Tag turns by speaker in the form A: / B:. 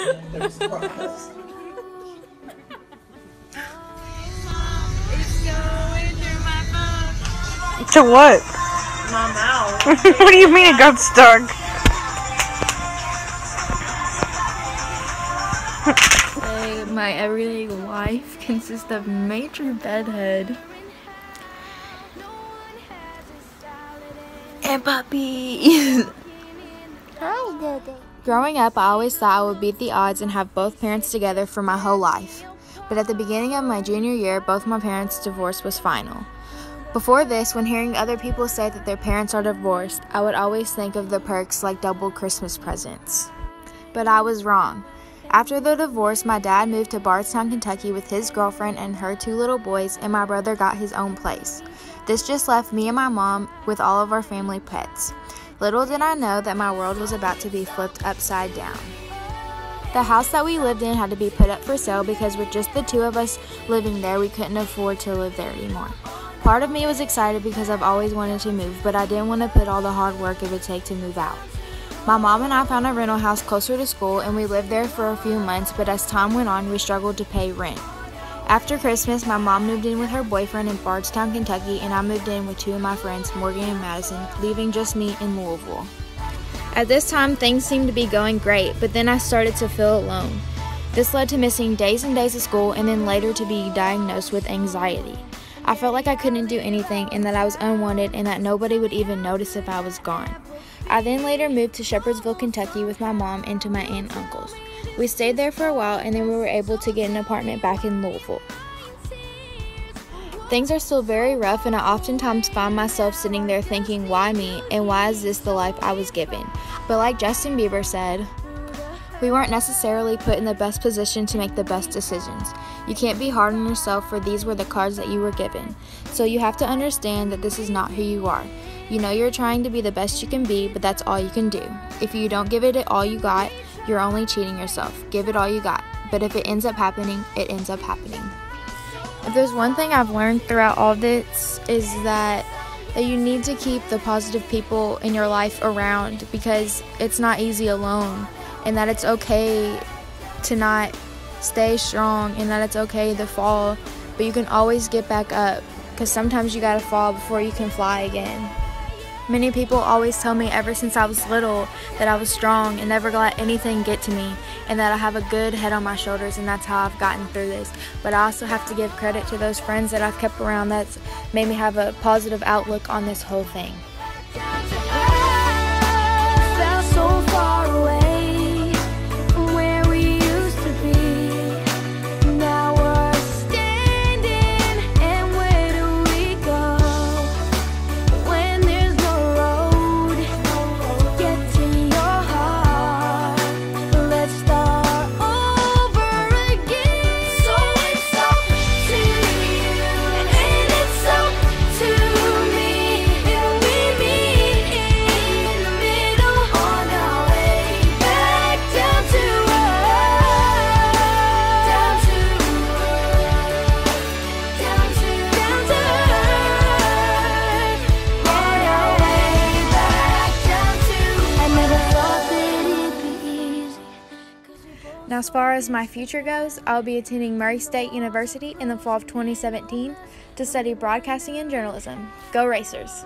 A: There's cross.
B: It's going through my phone.
C: To what?
B: My mouth.
C: what do you mean it got stuck?
B: Say, my everyday life consists of major bedhead and puppies.
D: Growing up, I always thought I would beat the odds and have both parents together for my whole life. But at the beginning of my junior year, both my parents' divorce was final. Before this, when hearing other people say that their parents are divorced, I would always think of the perks like double Christmas presents. But I was wrong. After the divorce, my dad moved to Bardstown, Kentucky with his girlfriend and her two little boys, and my brother got his own place. This just left me and my mom with all of our family pets. Little did I know that my world was about to be flipped upside down. The house that we lived in had to be put up for sale because with just the two of us living there, we couldn't afford to live there anymore. Part of me was excited because I've always wanted to move, but I didn't want to put all the hard work it would take to move out. My mom and I found a rental house closer to school and we lived there for a few months, but as time went on, we struggled to pay rent. After Christmas, my mom moved in with her boyfriend in Bardstown, Kentucky, and I moved in with two of my friends, Morgan and Madison, leaving just me in Louisville. At this time, things seemed to be going great, but then I started to feel alone. This led to missing days and days of school and then later to be diagnosed with anxiety. I felt like I couldn't do anything and that I was unwanted and that nobody would even notice if I was gone. I then later moved to Shepherdsville, Kentucky with my mom and to my aunt and uncles. We stayed there for a while and then we were able to get an apartment back in Louisville. Things are still very rough, and I oftentimes find myself sitting there thinking, why me, and why is this the life I was given? But like Justin Bieber said, we weren't necessarily put in the best position to make the best decisions. You can't be hard on yourself, for these were the cards that you were given. So you have to understand that this is not who you are. You know you're trying to be the best you can be, but that's all you can do. If you don't give it all you got, you're only cheating yourself. Give it all you got. But if it ends up happening, it ends up happening. If there's one thing I've learned throughout all this is that that you need to keep the positive people in your life around because it's not easy alone and that it's okay to not stay strong and that it's okay to fall but you can always get back up because sometimes you gotta fall before you can fly again. Many people always tell me ever since I was little that I was strong and never let anything get to me and that I have a good head on my shoulders and that's how I've gotten through this. But I also have to give credit to those friends that I've kept around that's made me have a positive outlook on this whole thing. As far as my future goes, I'll be attending Murray State University in the fall of 2017 to study broadcasting and journalism. Go Racers!